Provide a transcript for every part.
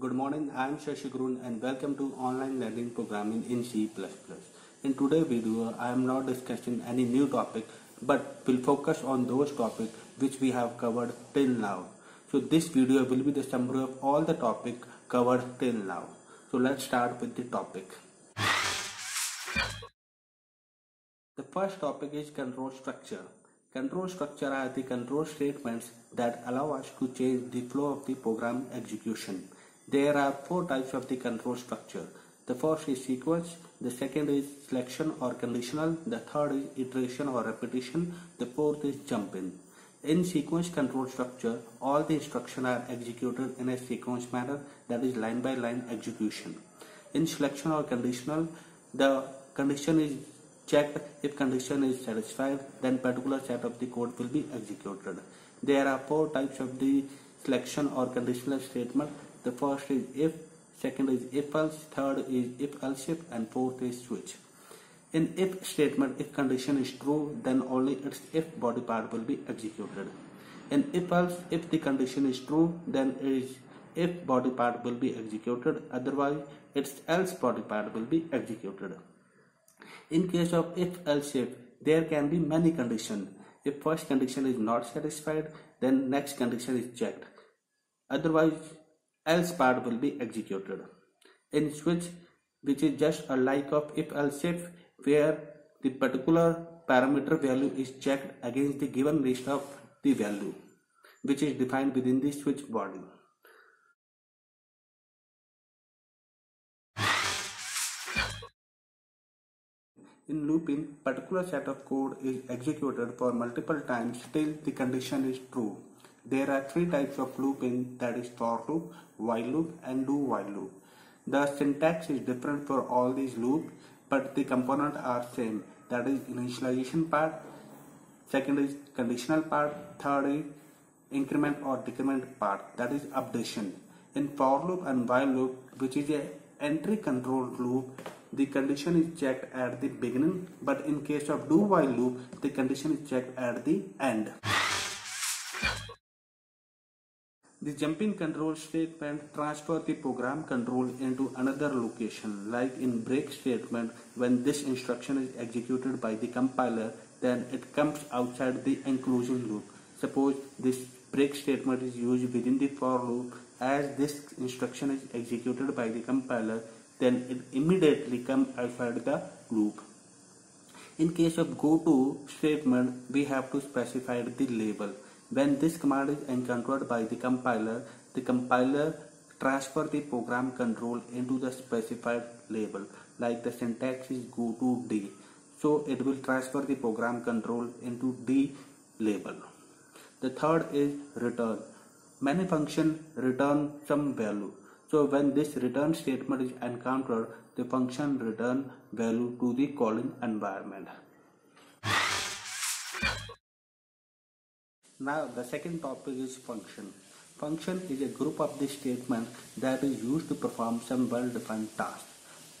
Good morning, I am Shashi Gurung and welcome to online learning programming in C++. In today's video, I am not discussing any new topic but will focus on those topics which we have covered till now. So this video will be the summary of all the topic covered till now. So let's start with the topic. The first topic is control structure. Control structure are the control statements that allow us to change the flow of the program execution. There are four types of the control structure. The first is sequence, the second is selection or conditional, the third is iteration or repetition, the fourth is jumping. In sequence control structure, all the instructions are executed in a sequence manner that is line by line execution. In selection or conditional, the condition is checked. If condition is satisfied, then particular set of the code will be executed. There are four types of the selection or conditional statement. The first is if, second is if else, third is if else if, and fourth is switch. In if statement, if condition is true, then only its if body part will be executed. In if else, if the condition is true, then its if body part will be executed. Otherwise, its else body part will be executed. In case of if else if, there can be many conditions. If first condition is not satisfied, then next condition is checked. Otherwise, else part will be executed. In switch, which is just a like of if else if, where the particular parameter value is checked against the given list of the value, which is defined within the switch body. In looping, particular set of code is executed for multiple times till the condition is true. There are three types of loop in that is for loop, while loop and do while loop. The syntax is different for all these loops but the components are same that is initialization part, second is conditional part, third is increment or decrement part that is updation. In for loop and while loop which is a entry control loop the condition is checked at the beginning but in case of do while loop the condition is checked at the end. The jumping control statement transfer the program control into another location like in break statement when this instruction is executed by the compiler then it comes outside the inclusion loop. Suppose this break statement is used within the for loop as this instruction is executed by the compiler then it immediately comes outside the loop. In case of go to statement, we have to specify the label. When this command is encountered by the compiler, the compiler transfer the program control into the specified label like the syntax is go to D. So it will transfer the program control into D label. The third is return. Many function return some value. So when this return statement is encountered, the function return value to the calling environment. Now the second topic is function. Function is a group of the statements that is used to perform some well-defined task.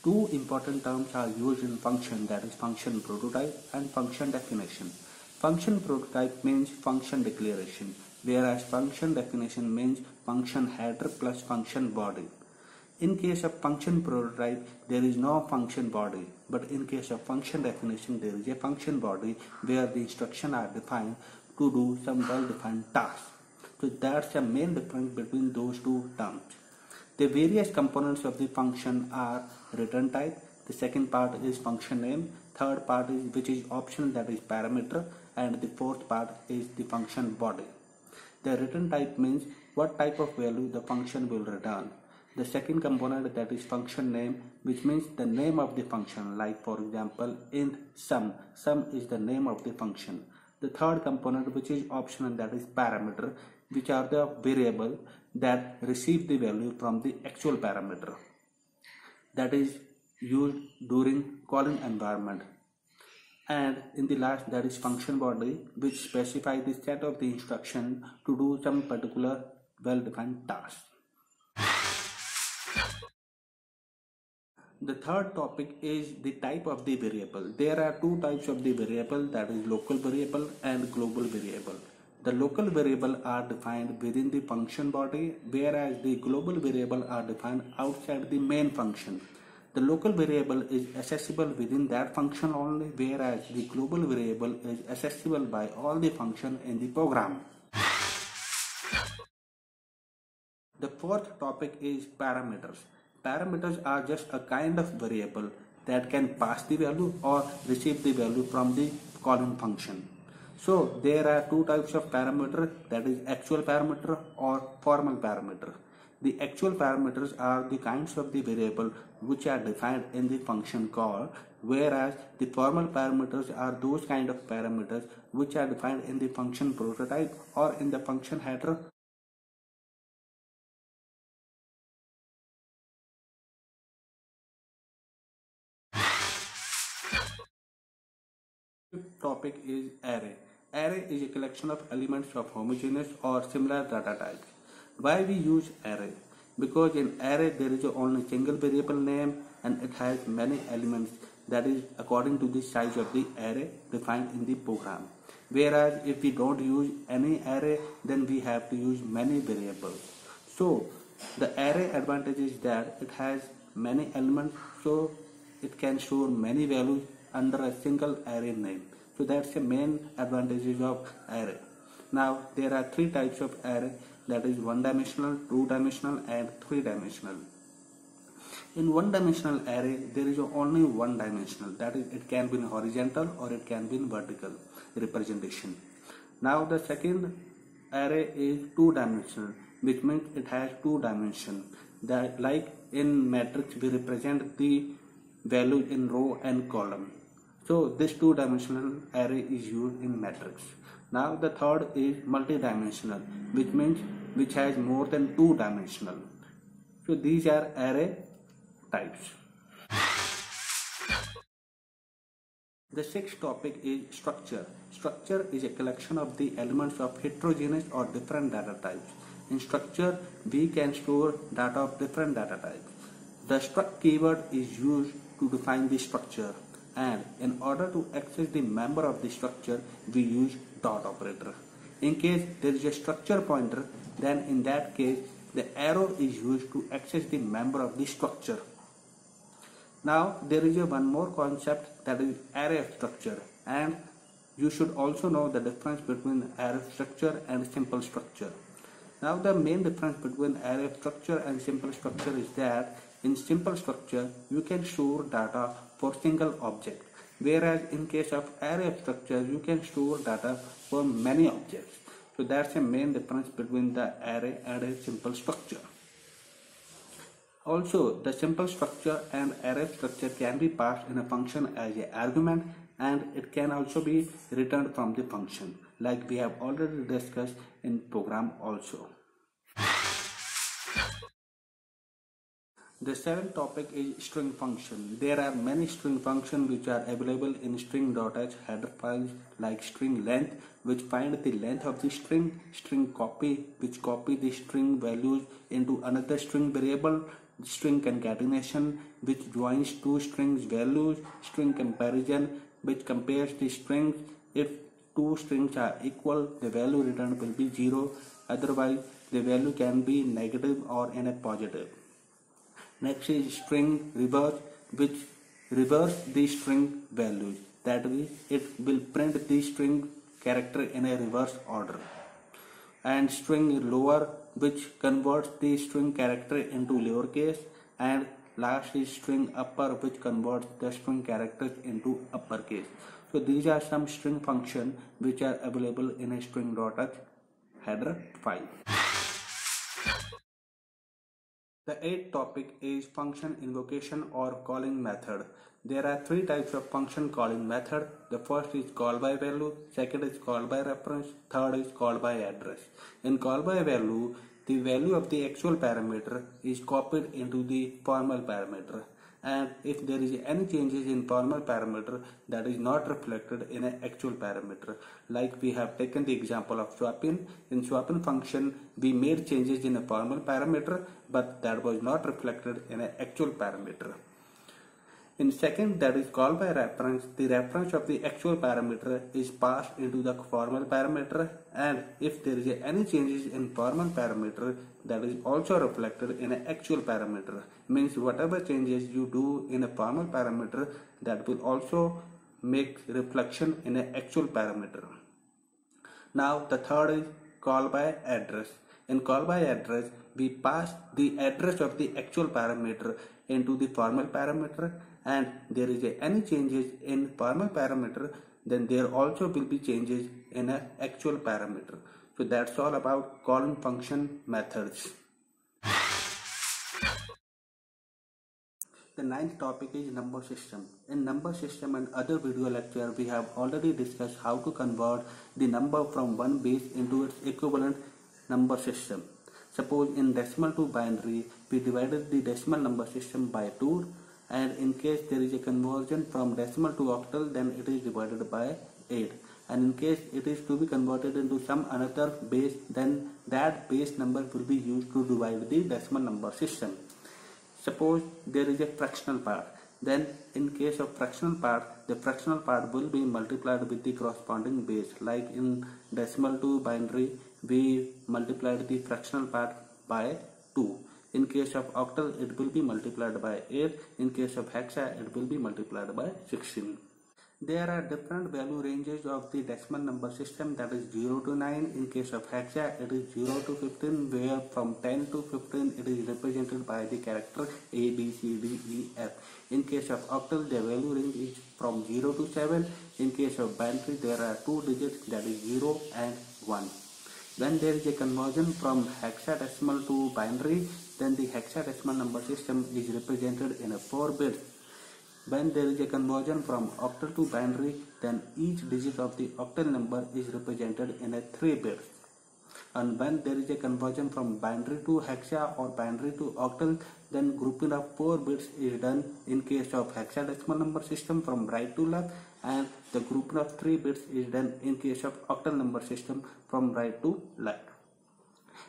Two important terms are used in function that is function prototype and function definition. Function prototype means function declaration whereas function definition means function header plus function body. In case of function prototype, there is no function body, but in case of function definition, there is a function body where the instructions are defined to do some well-defined task. So that's the main difference between those two terms. The various components of the function are return type, the second part is function name, third part is which is optional that is parameter, and the fourth part is the function body. The return type means what type of value the function will return. The second component that is function name which means the name of the function like for example int sum. Sum is the name of the function. The third component which is optional that is parameter which are the variable that receive the value from the actual parameter that is used during calling environment and in the last that is function body which specify the set of the instruction to do some particular well-defined task. The third topic is the type of the variable. There are two types of the variable that is local variable and global variable. The local variable are defined within the function body whereas the global variable are defined outside the main function. The local variable is accessible within that function only whereas the global variable is accessible by all the function in the program. The fourth topic is parameters. Parameters are just a kind of variable that can pass the value or receive the value from the calling function. So there are two types of parameter that is actual parameter or formal parameter. The actual parameters are the kinds of the variable which are defined in the function call whereas the formal parameters are those kind of parameters which are defined in the function prototype or in the function header topic is array. Array is a collection of elements of homogeneous or similar data types. Why we use array? Because in array there is only single variable name and it has many elements that is according to the size of the array defined in the program. Whereas if we don't use any array then we have to use many variables. So the array advantage is that it has many elements so it can store many values under a single array name. So that's the main advantages of array. Now there are three types of array that is one dimensional, two dimensional and three dimensional. In one dimensional array there is only one dimensional that is it can be in horizontal or it can be in vertical representation. Now the second array is two dimensional which means it has two dimension that like in matrix we represent the value in row and column so this two dimensional array is used in matrix. Now the third is multi-dimensional which means which has more than two dimensional. So these are array types. The sixth topic is structure. Structure is a collection of the elements of heterogeneous or different data types. In structure, we can store data of different data types. The struct keyword is used to define the structure and in order to access the member of the structure we use dot operator. In case there is a structure pointer then in that case the arrow is used to access the member of the structure. Now there is a one more concept that is array structure and you should also know the difference between array structure and simple structure. Now the main difference between array structure and simple structure is that in simple structure you can store data for single object. Whereas in case of array structure you can store data for many objects. So that's the main difference between the array and a simple structure. Also the simple structure and array structure can be passed in a function as an argument and it can also be returned from the function like we have already discussed in program also The seventh topic is string function. There are many string functions which are available in string.h header files like string length which find the length of the string, string copy which copy the string values into another string variable, string concatenation which joins two strings values, string comparison which compares the strings. If two strings are equal, the value returned will be 0. Otherwise, the value can be negative or in a positive. Next is string reverse which reverse the string values. That way it will print the string character in a reverse order. And string lower which converts the string character into lowercase and last is string upper which converts the string characters into uppercase. So these are some string functions which are available in a string.h header file. The eighth topic is function invocation or calling method. There are three types of function calling method. The first is call by value, second is call by reference, third is call by address. In call by value, the value of the actual parameter is copied into the formal parameter and if there is any changes in formal parameter that is not reflected in an actual parameter. Like we have taken the example of swapin in swapin function we made changes in a formal parameter but that was not reflected in an actual parameter In second, that is call by reference, the reference of the actual parameter is passed into the formal parameter and if there is any changes in formal parameter that is also reflected in an actual parameter. Means whatever changes you do in a formal parameter that will also make reflection in an actual parameter. Now the third is call by address. In call by address, we pass the address of the actual parameter into the formal parameter and there is any changes in formal parameter then there also will be changes in actual parameter. So that's all about calling function methods. The ninth topic is number system. In number system and other video lecture we have already discussed how to convert the number from one base into its equivalent number system. Suppose in decimal to binary we divided the decimal number system by 2 and in case there is a conversion from decimal to octal then it is divided by 8 and in case it is to be converted into some another base then that base number will be used to divide the decimal number system. Suppose there is a fractional part. Then in case of fractional part the fractional part will be multiplied with the corresponding base. Like in decimal to binary we multiplied the fractional part by 2 in case of octal, it will be multiplied by 8. In case of hexa, it will be multiplied by 16. There are different value ranges of the decimal number system that is 0 to 9. In case of hexa, it is 0 to 15 where from 10 to 15 it is represented by the character A, B, C, D, E, F. In case of octal, the value range is from 0 to 7. In case of binary, there are two digits that is 0 and 1. When there is a conversion from hexadecimal to binary, then the hexadecimal number system is represented in a 4 bits. When there is a conversion from octal to binary, then each digit of the octal number is represented in a 3 bits. And when there is a conversion from binary to hexa or binary to octal, then grouping of 4 bits is done in case of hexadecimal number system from right to left and the grouping of 3 bits is done in case of octal number system from right to left.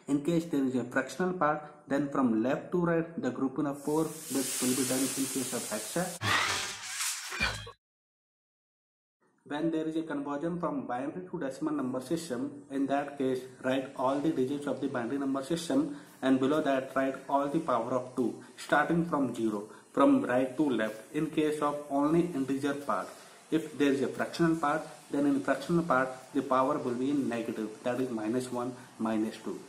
In case there is a fractional part, then from left to right, the grouping of 4 bits will be done in case of hexa. When there is a conversion from binary to decimal number system, in that case, write all the digits of the binary number system and below that write all the power of 2, starting from 0, from right to left, in case of only integer part. If there is a fractional part, then in fractional part, the power will be negative, that is minus 1, minus 2.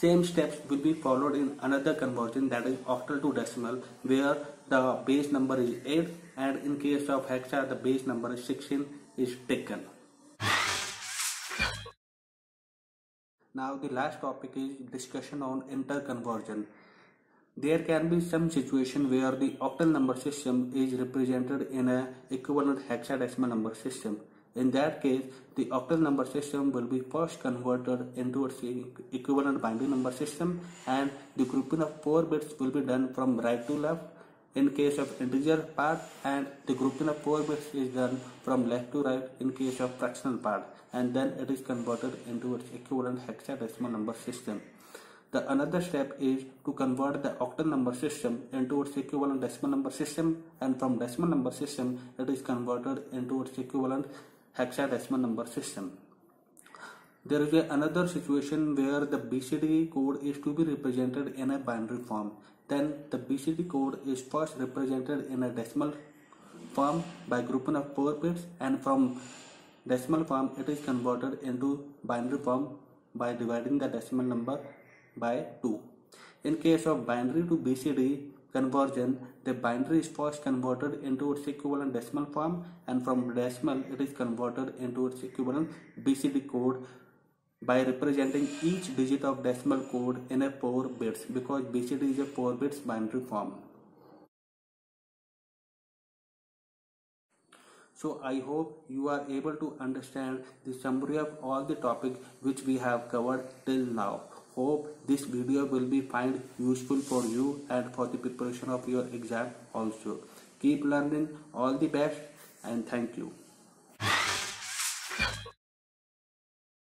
Same steps will be followed in another conversion that is octal to decimal where the base number is 8 and in case of hexa the base number is 16 is taken. Now the last topic is discussion on interconversion. There can be some situation where the octal number system is represented in a equivalent hexadecimal number system. In that case, the octal number system will be first converted into its equivalent binary number system and the grouping of 4 bits will be done from right to left in case of integer part and the grouping of 4 bits is done from left to right in case of fractional part and then it is converted into its equivalent hexadecimal number system. The another step is to convert the octal number system into its equivalent decimal number system and from decimal number system it is converted into its equivalent hexadecimal number system. There is another situation where the BCD code is to be represented in a binary form. Then the BCD code is first represented in a decimal form by grouping of 4 bits and from decimal form it is converted into binary form by dividing the decimal number by 2. In case of binary to BCD conversion, the binary is first converted into its equivalent decimal form and from decimal it is converted into its equivalent BCD code by representing each digit of decimal code in a 4 bits because BCD is a 4 bits binary form. So I hope you are able to understand the summary of all the topics which we have covered till now. Hope this video will be find useful for you and for the preparation of your exam also. Keep learning all the best and thank you.